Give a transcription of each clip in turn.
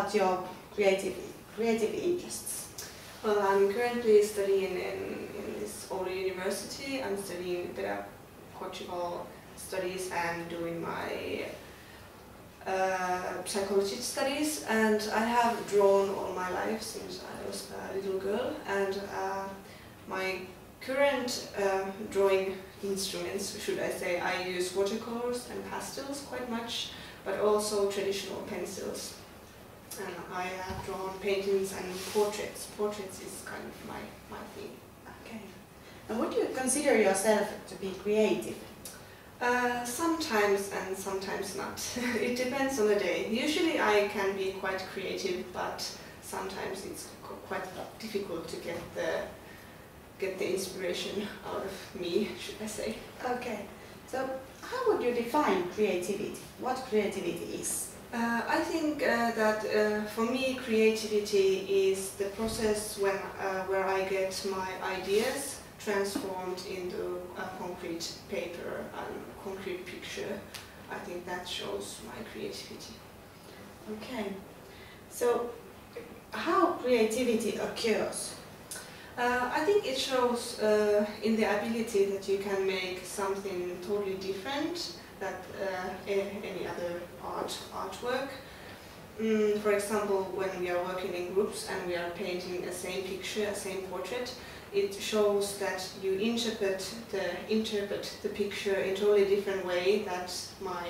about your creative creative interests. Well, I'm currently studying in, in this Oulu University. I'm studying pedagogical studies and doing my uh, psychology studies and I have drawn all my life since I was a little girl and uh, my current uh, drawing instruments, should I say, I use watercolors and pastels quite much but also traditional pencils and I have drawn paintings and portraits. Portraits is kind of my, my thing. Okay. And would you consider yourself to be creative? Uh, sometimes and sometimes not. it depends on the day. Usually I can be quite creative, but sometimes it's quite difficult to get the get the inspiration out of me, should I say. Okay. So how would you define creativity? What creativity is? Uh, I think uh, that uh, for me creativity is the process when uh, where I get my ideas transformed into a concrete paper and concrete picture. I think that shows my creativity. Okay. So, how creativity occurs? Uh, I think it shows uh, in the ability that you can make something totally different than uh, any other art artwork. Mm, for example, when we are working in groups and we are painting a same picture, a same portrait, it shows that you interpret the interpret the picture in a totally different way that my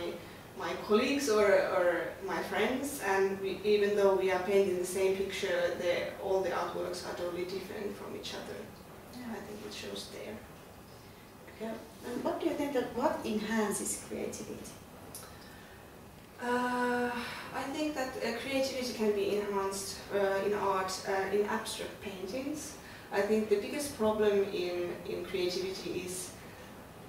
my colleagues or, or my friends and we, even though we are painting the same picture the, all the artworks are totally different from each other yeah. I think it shows there yeah. and what do you think that what enhances creativity uh, I think that uh, creativity can be enhanced uh, in art uh, in abstract paintings I think the biggest problem in, in creativity is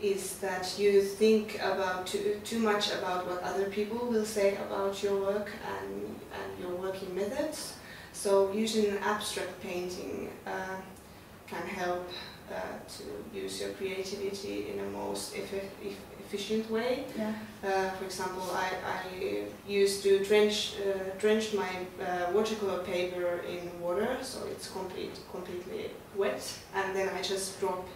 is that you think about too, too much about what other people will say about your work and, and your working methods. So using an abstract painting uh, can help uh, to use your creativity in a most efficient way. Yeah. Uh, for example, I, I used to drench, uh, drench my uh, watercolor paper in water, so it's complete, completely wet, and then I just drop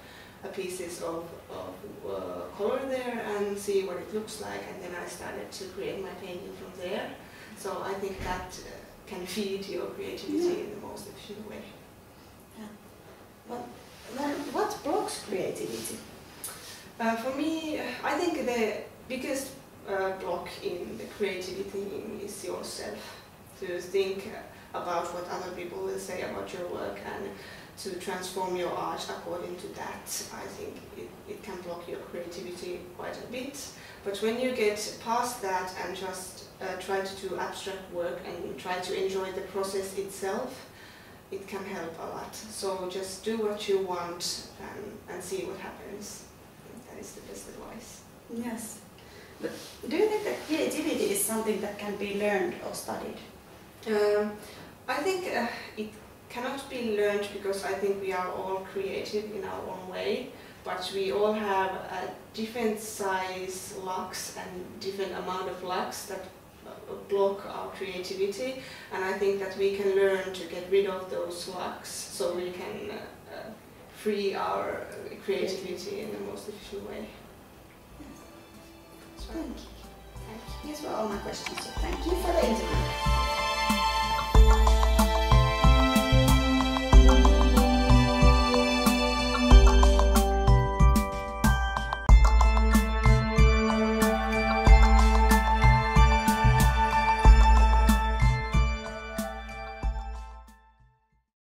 a pieces of, of uh, color there and see what it looks like, and then I started to create my painting from there. So I think that uh, can feed your creativity yeah. in the most efficient way. Yeah. Well, then what blocks creativity? Uh, for me, I think the biggest uh, block in the creativity is yourself. To think about what other people will say about your work and to transform your art according to that. I think it, it can block your creativity quite a bit. But when you get past that and just uh, try to do abstract work and try to enjoy the process itself, it can help a lot. So just do what you want and, and see what happens. That is the best advice. Yes. But do you think that creativity is something that can be learned or studied? Um, I think uh, it cannot be learned because I think we are all creative in our own way, but we all have a different size locks and different amount of locks that block our creativity and I think that we can learn to get rid of those locks so we can uh, uh, free our creativity in the most efficient way. Yes. Thank you. Thank you. These were all my questions, so thank you for the interview.